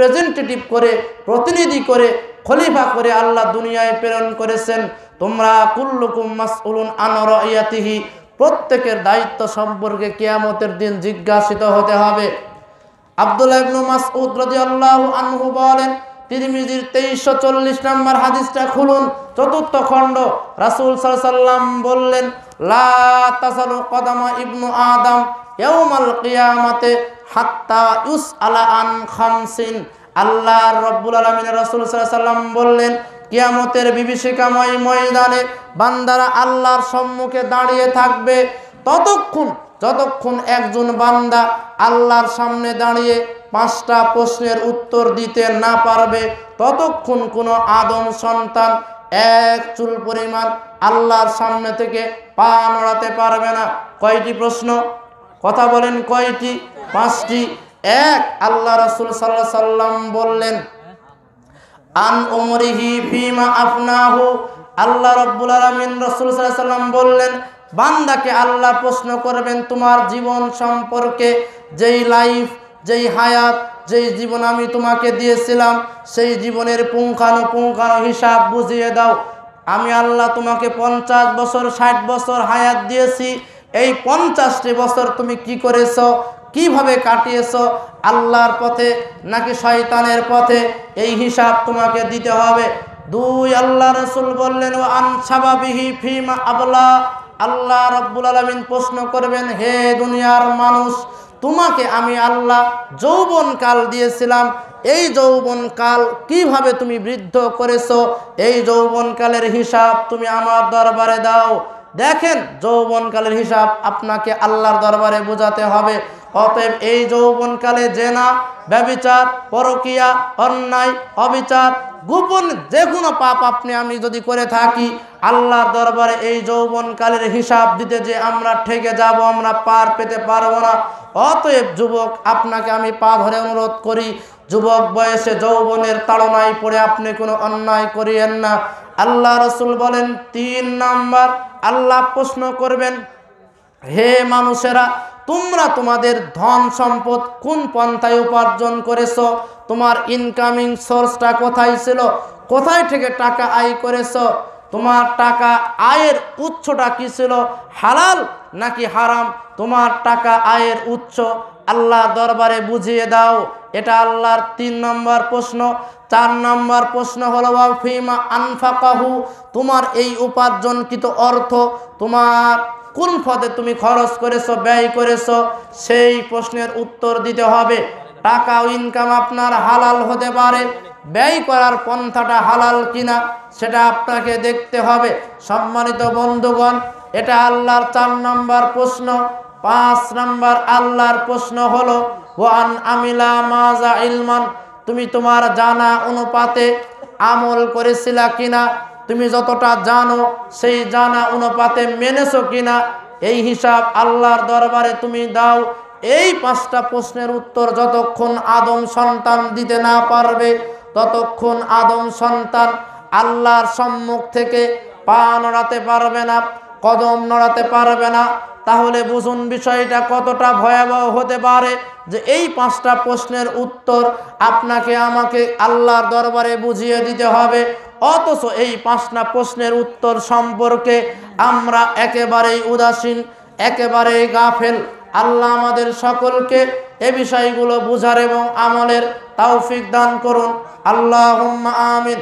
Representative করে, প্রতিনিধি করে, খলিফা করে আল্লাহ দুনিয়ায় প্রেরণ করেছেন। তোমরা কুল্লুকুম মাসউলুন আনর ইয়াতিহি প্রত্যেকের দায়িত্ব সম্পর্কে কিয়ামতের দিন জিজ্ঞাসিত হতে হবে। আব্দুল্লাহ ইবনু মাসউদ রাদিয়াল্লাহু আনহু বলেন, তিরমিজির তেইশশো চল্লিশ নম্বর হাদিসটা খুলুন। চতুর্থ খণ্ড রাসূল সাল্লাম বললেন লা কদামা ইবনু আদম আলা আন আল্লাহ রব্বুল রসুল বললেন ময়দানে বান্দারা আল্লাহর সম্মুখে দাঁড়িয়ে থাকবে। ততক্ষণ, যতক্ষণ একজন বান্দা আল্লাহর সামনে দাঁড়িয়ে পাঁচটা প্রশ্নের উত্তর দিতে না পারবে, ততক্ষণ কোনো আদম সন্তান এক চুল পরিমাণ আল্লাহর সামনে থেকে পা নড়াতে পারবে না। কয়টি প্রশ্ন? কথা বলেন কয়টি? পাঁচটি। এক, আল্লাহ রসুল সাল্লাহ সাল্লাম বললেন, আন ওমরিহি ফিমা আফনাহু। আল্লাহ রব্বুল আলমিন রসুল সাল্লাহ সাল্লাম বললেন, বান্দাকে আল্লাহ প্রশ্ন করবেন তোমার জীবন সম্পর্কে, যেই লাইফ যেই হায়াত, যেই জীবন আমি তোমাকে দিয়েছিলাম, সেই জীবনের পুঙ্খানো পুঙ্খানো হিসাব বুঝিয়ে দাও। আমি আল্লাহ তোমাকে পঞ্চাশ বছর, ষাট বছর হায়াত দিয়েছি। এই পঞ্চাশটি বছর তুমি কি করেছ? কীভাবে কাটিয়েছ? আল্লাহর পথে নাকি শয়তানের পথে? এই হিসাব তোমাকে দিতে হবে। দুই, আল্লাহ রসুল বললেন ও আনসাবাবিহি ফিমা আবলা। আল্লাহ রব্বুল আলমিন প্রশ্ন করবেন, হে দুনিয়ার মানুষ তোমাকে আমি আল্লাহ যৌবন কাল দিয়েছিলাম। এই যৌবন কাল কীভাবে তুমি বৃদ্ধ করেছ? এই যৌবন কালের হিসাব তুমি আমার দরবারে দাও। দেখেন, যৌবনকালের হিসাব আপনাকে আল্লাহর দরবারে বোঝাতে হবে। অতএব এই যৌবনকালে জেনা ব্যবিচার পরকিয়া, অন্যায়, অবিচার গোপন যে কোনো পাপ আপনি, আমি যদি করে থাকি, আল্লাহর দরবারে এই যৌবনকালের হিসাব দিতে যে আমরা ঠেকে যাব, আমরা পার পেতে পারব না। অতএব যুবক, আপনাকে আমি পা ধরে অনুরোধ করি, যুবক বয়সে যৌবনের তাড়নায় পড়ে আপনি কোনো অন্যায় করিয়েন না। আল্লাহ রসুল বলেন, তিন নাম্বার, আল্লাহ প্রশ্ন করবেন, হে মানুষেরা তোমরা তোমাদের ধন সম্পদ কোন পন্থায় উপার্জন করেছ? তোমার ইনকামিং সোর্সটা কোথায় ছিল? কোথায় থেকে টাকা আয় করেছ? তোমার টাকা আয়ের উৎসটা কি ছিল? হালাল নাকি হারাম? তোমার টাকা আয়ের উৎস আল্লাহ দরবারে বুঝিয়ে দাও। এটা আল্লাহর তিন নম্বর প্রশ্ন। চার নম্বর প্রশ্ন হলো ফিমা আনফাকাহু? তোমার এই উপার্জনকৃত অর্থ তোমার কোন পদে তুমি খরচ করেছ, ব্যয় করেছ, সেই প্রশ্নের উত্তর দিতে হবে। টাকা ইনকাম আপনার হালাল হতে পারে। ব্যয় করার পন্থাটা হালাল কিনা, সেটা আপনাকে দেখতে হবে। সম্মানিত বন্ধুগণ, এটা আল্লাহর চার নম্বর প্রশ্ন। পাঁচ নম্বর আল্লাহর প্রশ্ন হলো, ওয়ান আমিলা মাজা ইলমান তুমি তোমার জানা অনুপাতে আমল করেছিলা কিনা? তুমি যতটা জানো, সেই জানা অনুপাতে মেনেছো কিনা, এই হিসাব আল্লাহর দরবারে তুমি দাও। এই পাঁচটা প্রশ্নের উত্তর যতক্ষণ আদম সন্তান দিতে না পারবে, ততক্ষণ আদম সন্তান আল্লাহর সম্মুখ থেকে পা নড়াতে পারবে না, কদম নড়াতে পারবে না তাহলে বুঝুন বিষয়টা কতটা ভয়াবহ হতে পারে যে এই পাঁচটা প্রশ্নের উত্তর আপনাকে আমাকে আল্লাহর দরবারে বুঝিয়ে দিতে হবে। অথচ এই পাঁচটা প্রশ্নের উত্তর সম্পর্কে আমরা একেবারেই উদাসীন, একেবারেই গাফেল। আল্লাহ আমাদের সকলকে এ বিষয়গুলো বুঝার এবং আমলের তৌফিক দান করুন। আল্লাহ আমিন।